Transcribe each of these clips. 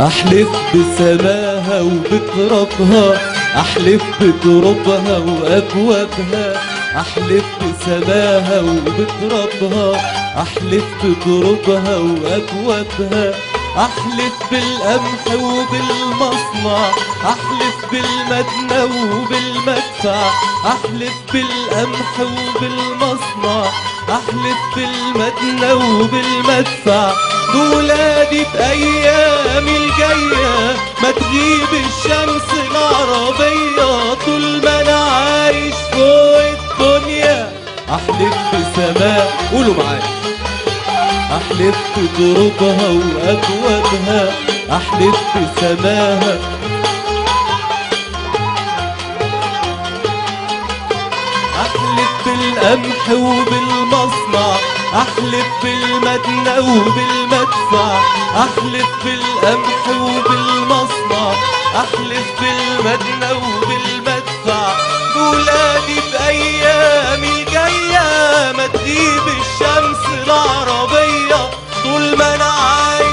أحلف بسماها وبترابها أحلف بترابها وأكوابها. أحلف بسماها وبترابها أحلف بترابها وأكوابها. أحلف بالقمح وبالمصنع أحلف بالمدنى وبالمدفع. أحلف بالقمح وبالمصنع أحلف بالمدنى وبالمدفع. بولادي بايامي الجاية ما تغيب الشمس العربية. طول ما أنا عايش فوق الدنيا أحلف بسماء قولوا معايا. أحلف بترابها واكوابها أحلف بسماها أحلف بالقمح وبالمصنع أحلف بالمدنى وبالمدفع أحلف بالقمح وبالمصنع أحلف بالمدنى وبالمدفع. ولادي بايامي الجايه ما تغيب الشمس العربية طول ما أنا عايش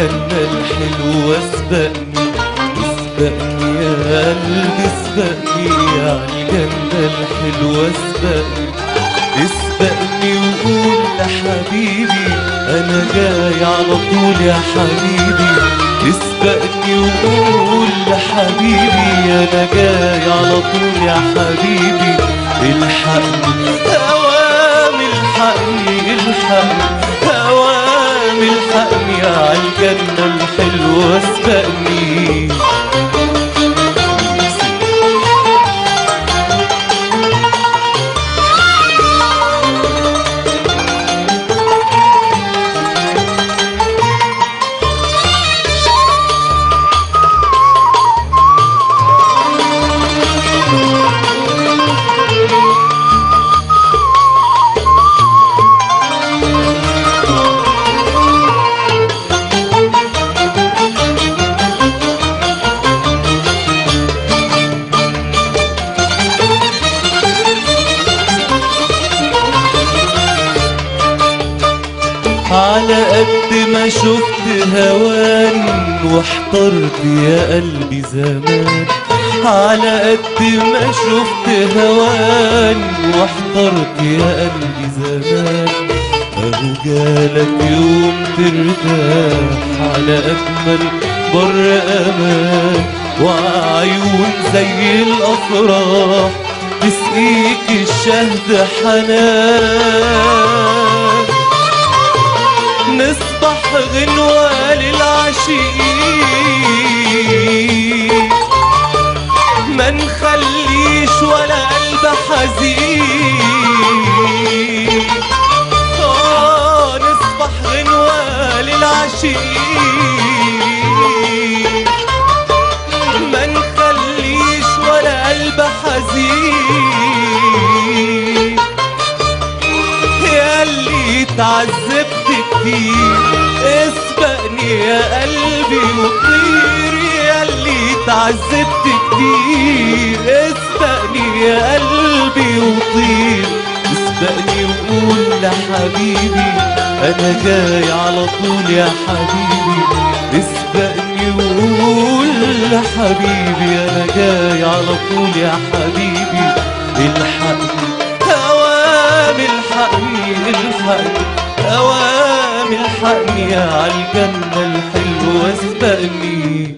الحلوة اسبقني اسبقني يا قلبي اسبقني يا الجنة الحلوة اسبقني اسبقني وقول لحبيبي أنا جاي على طول يا حبيبي. اسبقني وقول لحبيبي أنا جاي على طول يا حبيبي. الحقني اوام الحقني الحقني. الحقني على الجنة الحلوة اسبقني على قد ما شفت هوان واحترت يا قلبي زمان. على قد ما شفت هوان واحترت يا قلبي زمان. أهو جالك يوم ترتاح على أجمل بر أمان. وعيون زي الأفراح تسقيك الشهد حنان. نصبح غنوة للعاشقين. ما نخليش ولا قلب حزين. آه نصبح غنوة للعاشقين. ما نخليش ولا قلب حزين. يا اللي اتعذبت كتير اسبقني يا قلبي وطير يا اللي اتعذبت كتير. اسبقني يا قلبي وطير اسبقني وقول لحبيبي أنا جاي على طول يا حبيبي. اسبقني وقول لحبيبي أنا جاي على طول يا حبيبي. الحقني اوام الحقني الحقني اوام الحقني على الجنة الحلوة اسبقني